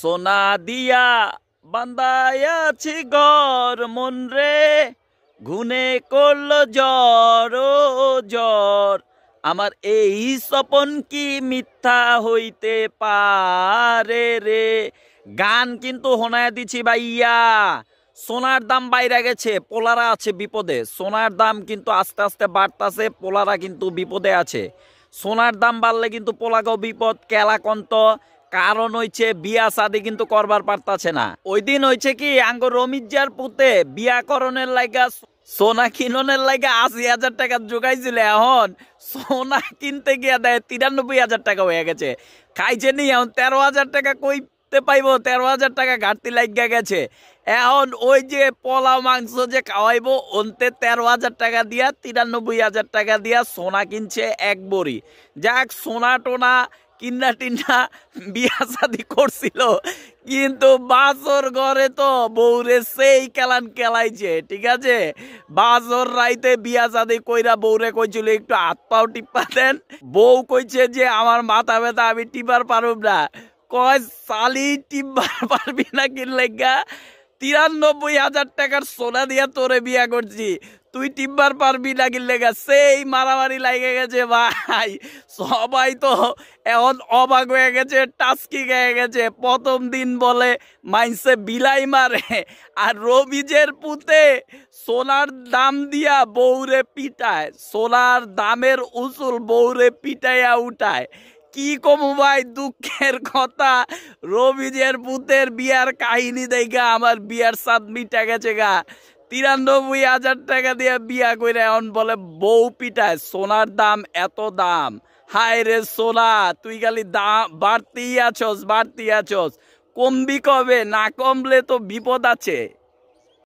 সোনা দিয়া বান্দায়াছি ঘর মন রে। ঘুনে করল জ্বর জ্বর। আমার এই স্বপন কি মিথ্যা হইতে পারে রে? গান কিন্তু হোনায় দিছি ভাইয়া। সোনার দাম বাইরে গেছে, পোলারা আছে বিপদে। সোনার দাম কিন্তু আস্তে আস্তে বাড়তাছে, পোলারা কিন্তু বিপদে আছে। সোনার দাম বাড়লে কিন্তু পোলাগাও বিপদ কেলাকন্ত কারণ হইছে বিয়া সাদি কিন্তু করবার পারতাছে না। ওই দিন হইছে কি, আঙ্গ রমিজার পুতে বিয়াকরণের লাইগা সোনা কিননের লাইগা আশি হাজার টাকা যোগাইছিল এখন। সোনা কিনতে গিয়া দেয় তিরানব্বই হাজার টাকা হয়ে গেছে। খাইছে নি, এখন তেরো হাজার টাকা কইতে পাইবো, তেরো হাজার টাকা ঘাটতি লাগিয়া গেছে। এখন ওই যে পোলাও মাংস যে খাওয়াইবো, অন্তে তেরো হাজার টাকা দিয়া, তিরানব্বই হাজার টাকা দিয়া সোনা কিনছে এক বড়ি। যাক, সোনা টোনা কিন্না টিন্না বিয়া শাদি করছিল। কিন্তু বাজর ঘরে তো বউরে সেই কেলান কেলাইছে, ঠিক আছে? বাসর রাইতে বিয়া শাদি কইরা বউরে কইছিল, একটু হাত পাও টিপ্পা দেন। বউ কইছে যে, আমার মাথা ব্যথা, আমি টিপার পারব না। কয় সালি টিপবার পারবি না কিনলে গা তিরানব্বই হাজার টাকার সোনা দিয়া তোরে বিয়া করছি। তুই টিপবার পারবি না কিনলে সেই মারামারি লাগে গেছে ভাই। সবাই তো এখন অবাক হয়ে গেছে, টাস্কি গেয়ে গেছে। প্রথম দিন বলে মাইনসে বিলাই মারে। আর রবিজের পুতে সোনার দাম দিয়া বউরে পিটায়। সোনার দামের উসুল বউরে পিটাইয়া উঠায়। কি কমু ভাই? দুঃখের কথা। রবিজের পুতের বিয়ার কাহিনী দেখা আমার বিয়ার সাদ মিটা গেছে গা। তিরানব্বই হাজার টাকা দিয়ে বিয়া করে এখন বলে বউ পিটায়, সোনার দাম এত দাম। হায় রে সোনা, তুই খালি দাম বাড়তেই আছস বাড়তেই আছস। কমবি কবে? না কমলে তো বিপদ আছে।